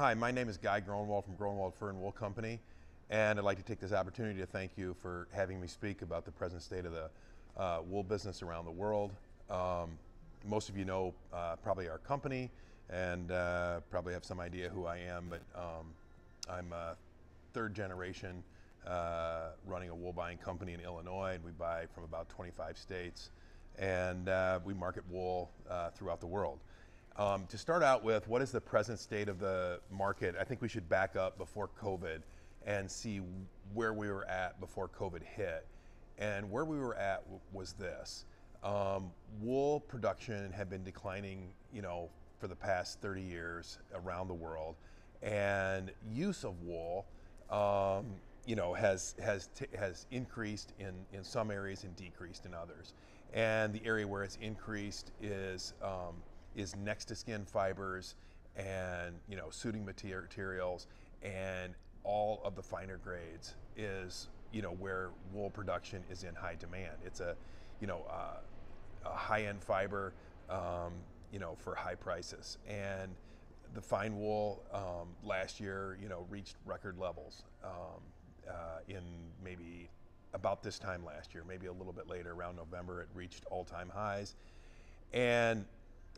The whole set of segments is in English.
Hi, my name is Guy Groenewold from Groenewold Fur and Wool Company, and I'd like to take this opportunity to thank you for having me speak about the present state of the uh, wool business around the world. Um, most of you know uh, probably our company and uh, probably have some idea who I am, but um, I'm a third generation uh, running a wool buying company in Illinois, and we buy from about 25 states, and uh, we market wool uh, throughout the world. Um, to start out with, what is the present state of the market? I think we should back up before COVID and see where we were at before COVID hit. And where we were at was this. Um, wool production had been declining, you know, for the past 30 years around the world, and use of wool, um, you know, has has has increased in in some areas and decreased in others. And the area where it's increased is um, is next to skin fibers and you know suiting materials and all of the finer grades is you know where wool production is in high demand. It's a you know uh, a high-end fiber um, you know for high prices and the fine wool um, last year you know reached record levels um, uh, in maybe about this time last year maybe a little bit later around November it reached all-time highs and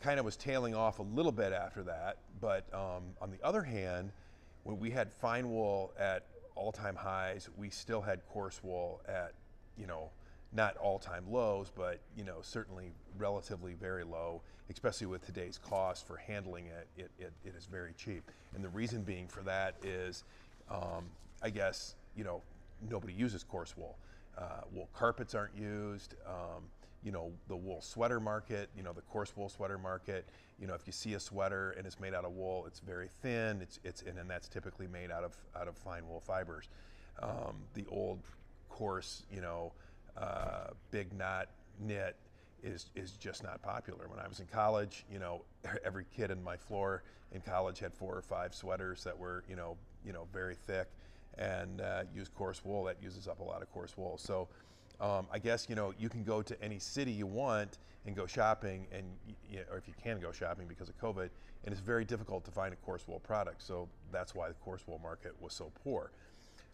kind of was tailing off a little bit after that. But um, on the other hand, when we had fine wool at all-time highs, we still had coarse wool at, you know, not all-time lows, but you know, certainly relatively very low, especially with today's cost for handling it, it, it, it is very cheap. And the reason being for that is, um, I guess, you know, nobody uses coarse wool. Uh, wool carpets aren't used. Um, you know, the wool sweater market, you know, the coarse wool sweater market. You know, if you see a sweater and it's made out of wool, it's very thin. It's it's and, and that's typically made out of out of fine wool fibers. Um, the old coarse, you know, uh, big knot knit is is just not popular. When I was in college, you know, every kid in my floor in college had four or five sweaters that were, you know, you know, very thick and uh, use coarse wool. That uses up a lot of coarse wool. So um, I guess you know you can go to any city you want and go shopping, and you, or if you can go shopping because of COVID, and it's very difficult to find a coarse wool product. So that's why the coarse wool market was so poor.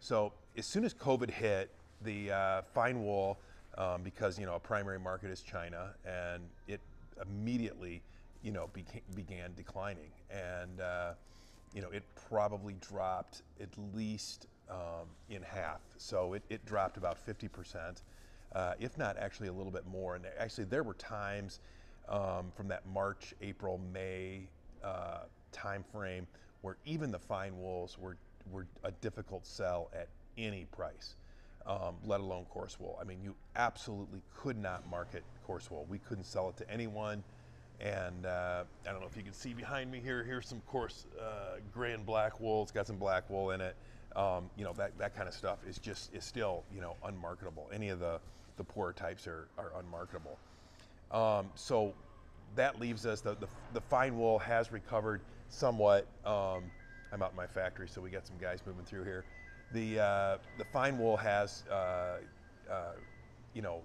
So as soon as COVID hit, the uh, fine wool, um, because you know a primary market is China, and it immediately you know beca- began declining, and uh, you know it probably dropped at least um, in half. So it, it dropped about 50%, uh, if not actually a little bit more. And actually, there were times um, from that March, April, May uh, time frame where even the fine wools were, were a difficult sell at any price. Um, let alone coarse wool. I mean, you absolutely could not market coarse wool. We couldn't sell it to anyone. And uh, I don't know if you can see behind me here. Here's some coarse uh, gray and black wool. It's got some black wool in it um, you know that, that kind of stuff is just is still you know unmarketable. Any of the the poorer types are, are unmarketable. Um, so that leaves us the, the, the, fine wool has recovered somewhat. Um, I'm out in my factory, so we got some guys moving through here. The uh, the fine wool has uh, uh, you know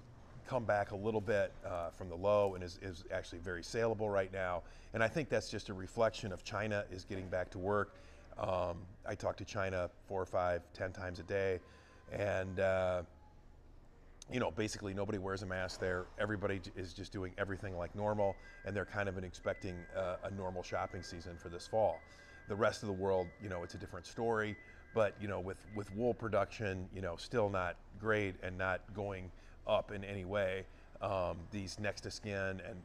come back a little bit uh, from the low and is, is actually very saleable right now. And I think that's just a reflection of China is getting back to work um, I talk to China four, or five, ten times a day, and uh, you know, basically nobody wears a mask there. Everybody is just doing everything like normal, and they're kind of expecting uh, a normal shopping season for this fall. The rest of the world, you know, it's a different story. But you know, with with wool production, you know, still not great and not going up in any way. Um, these next to skin and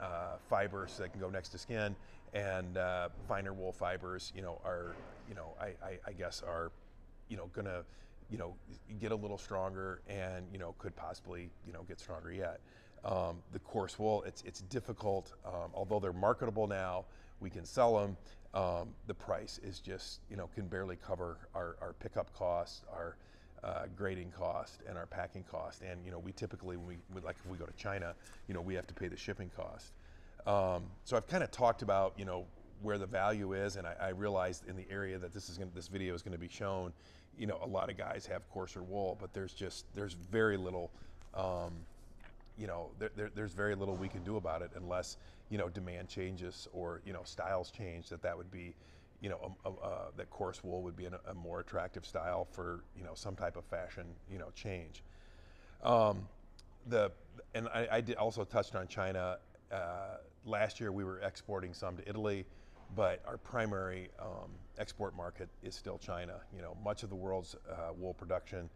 uh, fibers that can go next to skin, and uh, finer wool fibers, you know, are, you know, I, I, I guess are, you know, gonna, you know, get a little stronger, and you know, could possibly, you know, get stronger yet. Um, the coarse wool, it's it's difficult. Um, although they're marketable now, we can sell them. Um, the price is just, you know, can barely cover our, our pickup costs, our uh, grading cost and our packing cost. And you know, we typically, when we like if we go to China, you know, we have to pay the shipping cost. Um, so I've kind of talked about you know where the value is, and I, I realized in the area that this is gonna, this video is going to be shown. You know, a lot of guys have coarser wool, but there's just there's very little. Um, you know, there, there, there's very little we can do about it unless you know demand changes or you know styles change. That that would be you know, a, a, uh, that coarse wool would be an, a more attractive style for, you know, some type of fashion, you know, change. Um, the, and I, I did also touched on China. Uh, last year we were exporting some to Italy, but our primary um, export market is still China. You know, much of the world's uh, wool production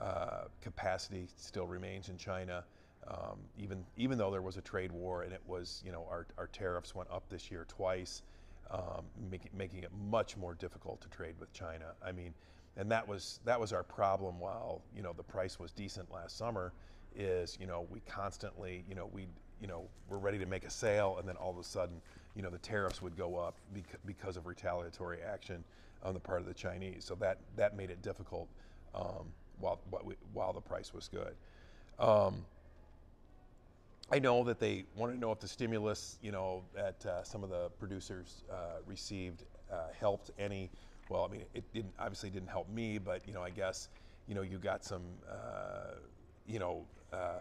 uh, capacity still remains in China. Um, even even though there was a trade war and it was, you know, our, our tariffs went up this year twice um, making it much more difficult to trade with China. I mean, and that was that was our problem. While you know the price was decent last summer, is you know we constantly you know we you know we're ready to make a sale, and then all of a sudden you know the tariffs would go up because of retaliatory action on the part of the Chinese. So that that made it difficult um, while while the price was good. Um, I know that they want to know if the stimulus, you know, that uh, some of the producers uh, received uh, helped any. Well, I mean, it didn't obviously didn't help me, but you know, I guess you know you got some, uh, you know, uh,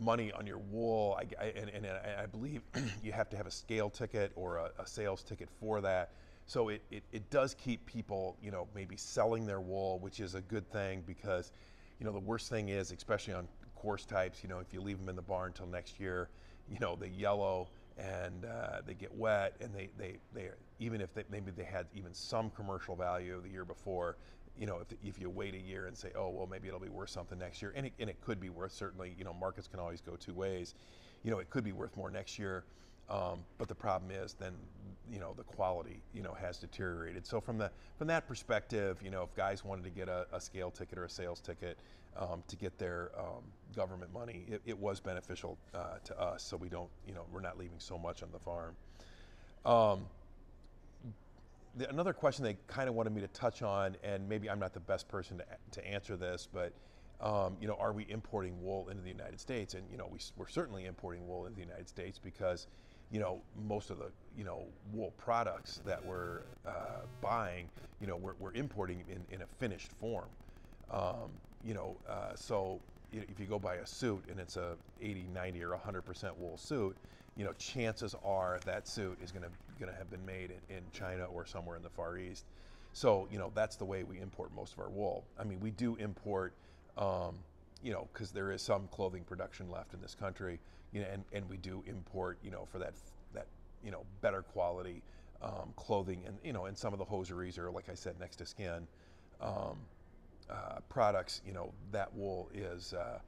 money on your wool. I, I and, and, I believe you have to have a scale ticket or a, a sales ticket for that. So it, it, it does keep people, you know, maybe selling their wool, which is a good thing because, you know, the worst thing is, especially on coarse types, you know, if you leave them in the barn until next year, you know, they yellow and uh, they get wet and they, they, they even if they, maybe they had even some commercial value the year before, you know, if, if you wait a year and say, oh, well, maybe it'll be worth something next year, and it, and it could be worth, certainly, you know, markets can always go two ways. You know, it could be worth more next year. Um, but the problem is then, you know, the quality, you know, has deteriorated. So from the from that perspective, you know, if guys wanted to get a, a scale ticket or a sales ticket um, to get their um, government money, it, it was beneficial uh, to us. So we don't, you know, we're not leaving so much on the farm. The, another question they kind of wanted me to touch on, and maybe I'm not the best person to, to answer this, but um, you know, are we importing wool into the United States? And you know, we, we're certainly importing wool into the United States because you know, most of the, you know, wool products that we're uh, buying, you know, we're, we're importing in, in a finished form. Um, you know, uh, so if you go buy a suit and it's a 80, 90, or 100% wool suit, you know, chances are that suit is going to going to have been made in, in China or somewhere in the Far East. So, you know, that's the way we import most of our wool. I mean, we do import, um, you know, because there is some clothing production left in this country you know, and, and we do import, you know, for that that you know better quality um, clothing, and you know, and some of the hosieries are like I said, next to skin um, uh, products. You know, that wool is. Uh,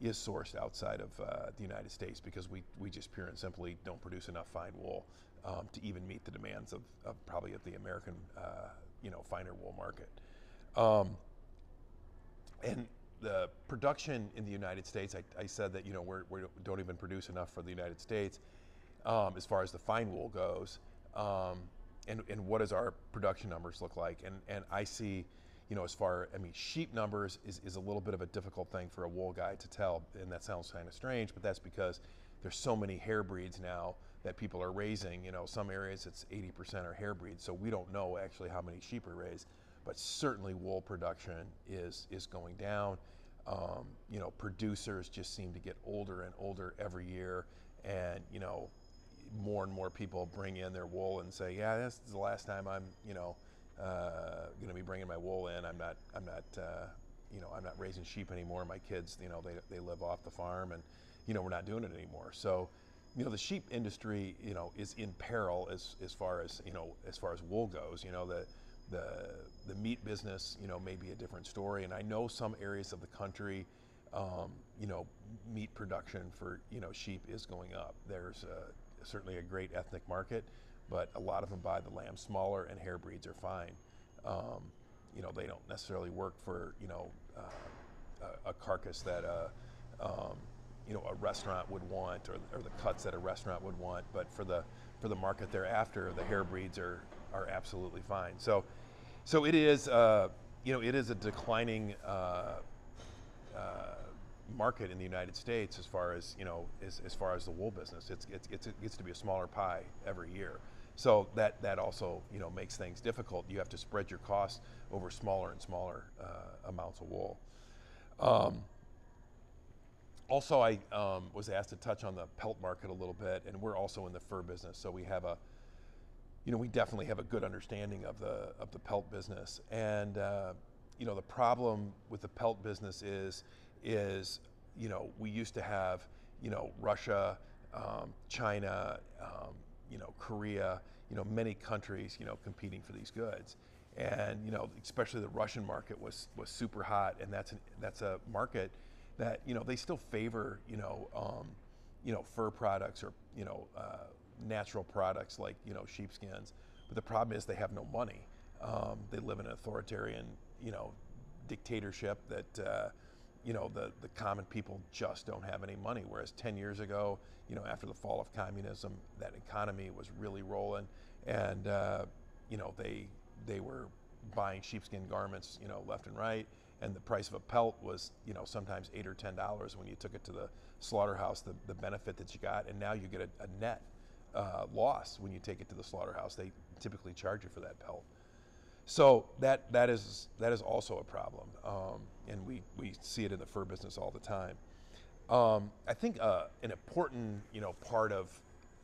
is sourced outside of uh, the United States because we, we just pure and simply don't produce enough fine wool um, to even meet the demands of, of probably of the American uh, you know finer wool market. Um, and the production in the United States, I, I said that you know we're, we don't even produce enough for the United States um, as far as the fine wool goes. Um, and, and what does our production numbers look like? And, and I see, you know, as far, I mean, sheep numbers is, is a little bit of a difficult thing for a wool guy to tell. And that sounds kind of strange, but that's because there's so many hair breeds now that people are raising. You know, some areas it's 80% are hair breeds. So we don't know actually how many sheep are raised but certainly wool production is is going down. Um, you know, producers just seem to get older and older every year, and you know, more and more people bring in their wool and say, "Yeah, this is the last time I'm, you know, uh, going to be bringing my wool in. I'm not, I'm not, uh, you know, I'm not raising sheep anymore. My kids, you know, they they live off the farm, and you know, we're not doing it anymore. So." You know the sheep industry, you know, is in peril as, as far as you know as far as wool goes. You know the the the meat business, you know, may be a different story. And I know some areas of the country, um, you know, meat production for you know sheep is going up. There's a, certainly a great ethnic market, but a lot of them buy the lamb smaller, and hair breeds are fine. Um, you know, they don't necessarily work for you know uh, a, a, carcass that uh, um, you know a restaurant would want, or, or the cuts that a restaurant would want. But for the for the market thereafter, the hair breeds are are absolutely fine. So, so it is, uh, you know, it is a declining uh, uh, market in the United States as far as you know, as, as far as the wool business. It's, it's, it's, it gets to be a smaller pie every year. So that that also you know makes things difficult. You have to spread your costs over smaller and smaller uh, amounts of wool. Um, also, I um, was asked to touch on the pelt market a little bit, and we're also in the fur business. So we have a you know, we definitely have a good understanding of the of the pelt business. And uh, you know, the problem with the pelt business is is you know we used to have you know Russia, um, China, um, you know Korea, you know many countries you know competing for these goods. And you know, especially the Russian market was was super hot, and that's an, that's a market that you know they still favor you know um, you know fur products or you know uh, natural products like you know sheepskins. But the problem is they have no money. Um, they live in an authoritarian you know dictatorship that uh, you know the the common people just don't have any money. Whereas 10 years ago, you know after the fall of communism, that economy was really rolling, and uh, you know they they were buying sheepskin garments you know left and right and the price of a pelt was you know sometimes eight or ten dollars when you took it to the slaughterhouse the, the benefit that you got and now you get a, a net uh, loss when you take it to the slaughterhouse they typically charge you for that pelt so that that is that is also a problem um, and we, we see it in the fur business all the time um, I think uh, an important you know part of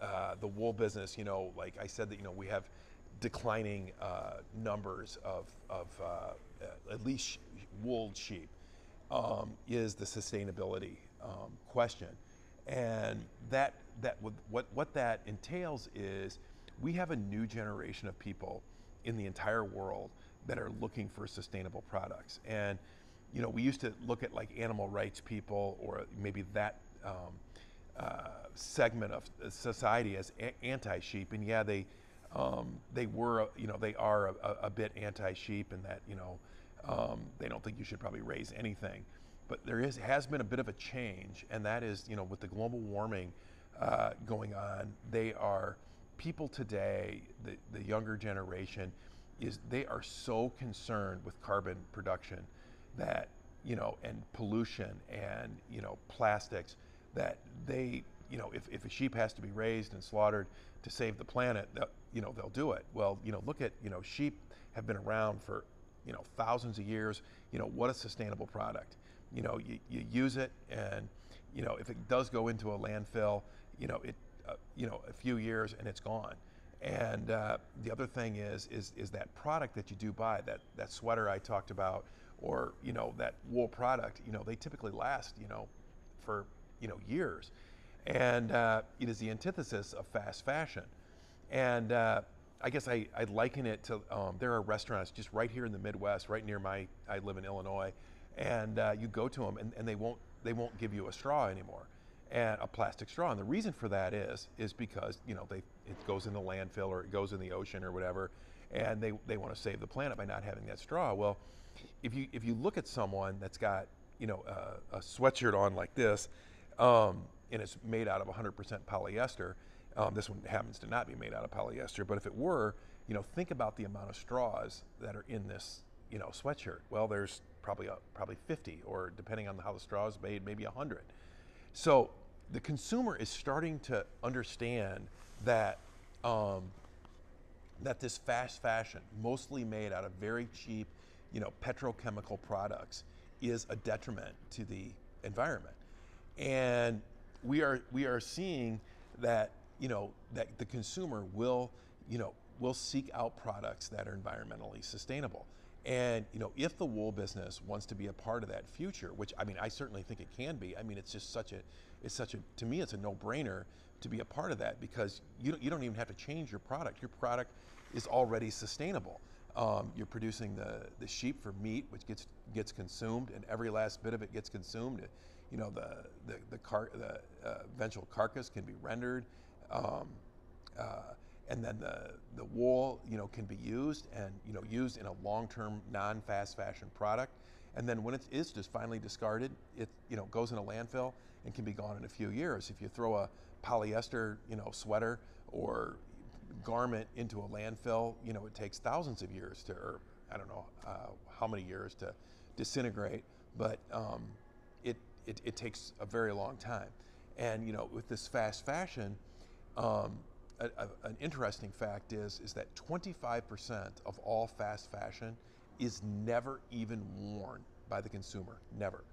uh, the wool business you know like I said that you know we have declining uh, numbers of, of uh, at least wool sheep um, is the sustainability um, question. And that, that what, what that entails is we have a new generation of people in the entire world that are looking for sustainable products. And you know, we used to look at like animal rights people or maybe that um, uh, segment of society as anti-sheep. And yeah, they um, they were, you know, they are a, a bit anti-sheep in that, you know, um, they don't think you should probably raise anything. But there is has been a bit of a change, and that is, you know, with the global warming uh, going on, they are people today, the, the younger generation, is they are so concerned with carbon production that you know and pollution and you know plastics that they you know if, if a sheep has to be raised and slaughtered to save the planet that, you know they'll do it. Well, you know, look at you know sheep have been around for you know thousands of years. You know what a sustainable product. You know you, you use it and you know if it does go into a landfill, you know it uh, you know a few years and it's gone. And uh, the other thing is is is that product that you do buy that that sweater I talked about or you know that wool product. You know they typically last you know for you know years, and uh, it is the antithesis of fast fashion. And uh, I guess I, I liken it to um, there are restaurants just right here in the Midwest, right near my, I live in Illinois, and uh, you go to them and, and they won't they won't give you a straw anymore, and a plastic straw. And the reason for that is is because you know they it goes in the landfill or it goes in the ocean or whatever, and they they want to save the planet by not having that straw. Well, if you if you look at someone that's got you know a sweatshirt on like this, um, and it's made out of 100% polyester um, this one happens to not be made out of polyester, but if it were, you know, think about the amount of straws that are in this, you know, sweatshirt. Well, there's probably a, probably 50, or depending on how the straw is made, maybe 100. So the consumer is starting to understand that um, that this fast fashion, mostly made out of very cheap, you know, petrochemical products, is a detriment to the environment, and we are we are seeing that you know, that the consumer will, you know, will seek out products that are environmentally sustainable. And you know, if the wool business wants to be a part of that future, which I mean, I certainly think it can be. I mean, it's just such a, it's such a, to me, it's a no-brainer to be a part of that because you don't, you don't even have to change your product. Your product is already sustainable. Um, you're producing the, the sheep for meat, which gets gets consumed, and every last bit of it gets consumed. You know, the the the, car, the uh, eventual carcass can be rendered. Um, uh, and then the, the wool, you know, can be used and, you know, used in a long-term non-fast fashion product. And then when it is just finally discarded, it, you know, goes in a landfill and can be gone in a few years. If you throw a polyester, you know, sweater or garment into a landfill, you know, it takes thousands of years to, or I don't know uh, how many years to disintegrate, but um, it, it, it takes a very long time. And, you know, with this fast fashion, um, a, a, an interesting fact is, is that 25% of all fast fashion is never even worn by the consumer, never.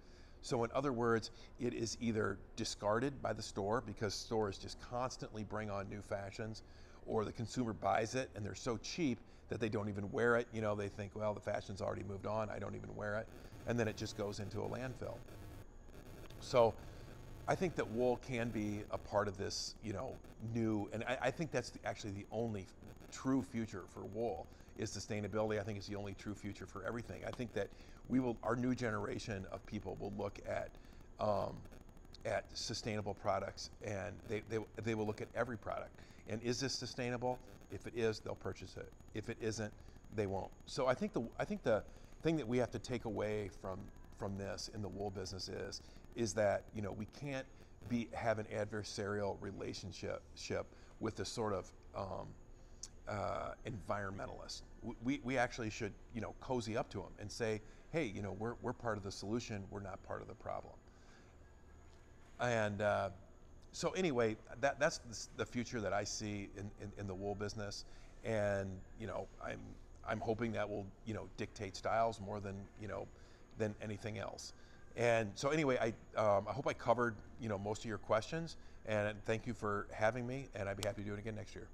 So in other words, it is either discarded by the store because stores just constantly bring on new fashions, or the consumer buys it and they're so cheap that they don't even wear it. You know, they think, well, the fashion's already moved on. I don't even wear it, and then it just goes into a landfill. So I think that wool can be a part of this, you know, new, and I, I think that's the, actually the only true future for wool is sustainability. I think it's the only true future for everything. I think that we will, our new generation of people will look at um, at sustainable products, and they, they they will look at every product. And is this sustainable? If it is, they'll purchase it. If it isn't, they won't. So I think the I think the thing that we have to take away from from this in the wool business is is that you know we can't be have an adversarial relationship ship with the sort of um, uh, environmentalist. We, we actually should you know cozy up to them and say, hey, you know we're, we're part of the solution. We're not part of the problem. And uh, so anyway, that, that's the future that I see in, in, in, the wool business. And, you know, I'm, I'm hoping that will, you know, dictate styles more than, you know, than anything else. And so anyway, I, um, I hope I covered, you know, most of your questions and thank you for having me and I'd be happy to do it again next year.